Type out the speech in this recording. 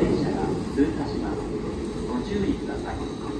電車が通過します。ご注意ください。